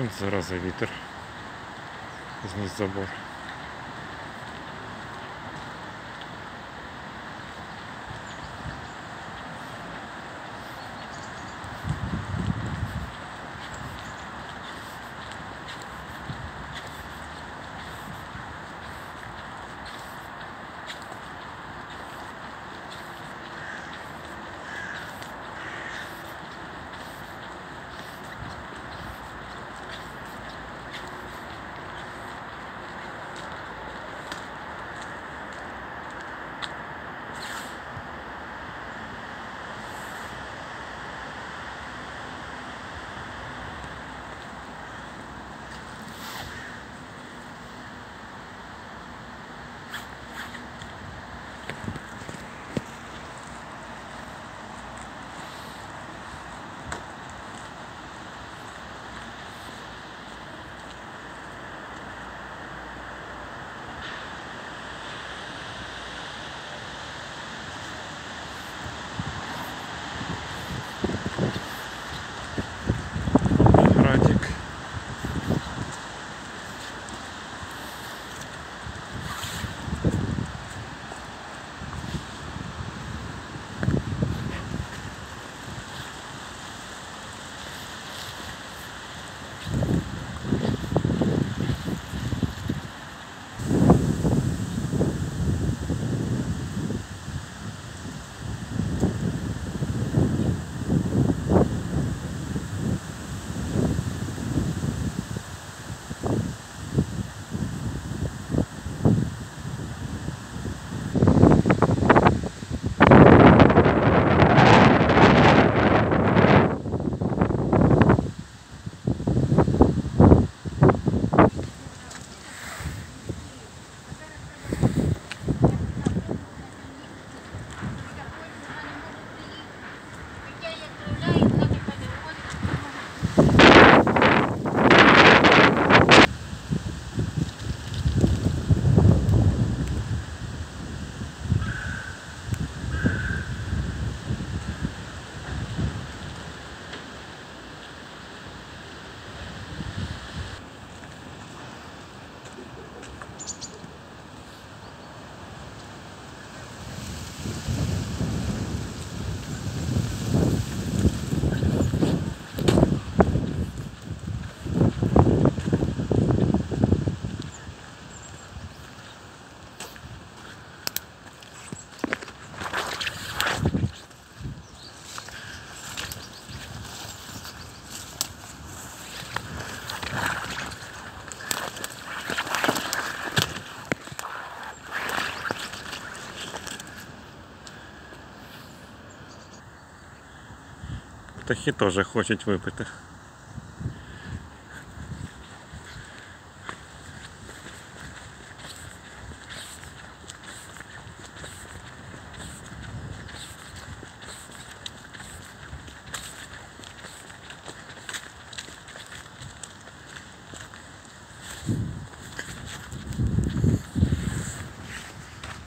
От зараза вітер. Зніс забор. Птахи теж хочуть випити.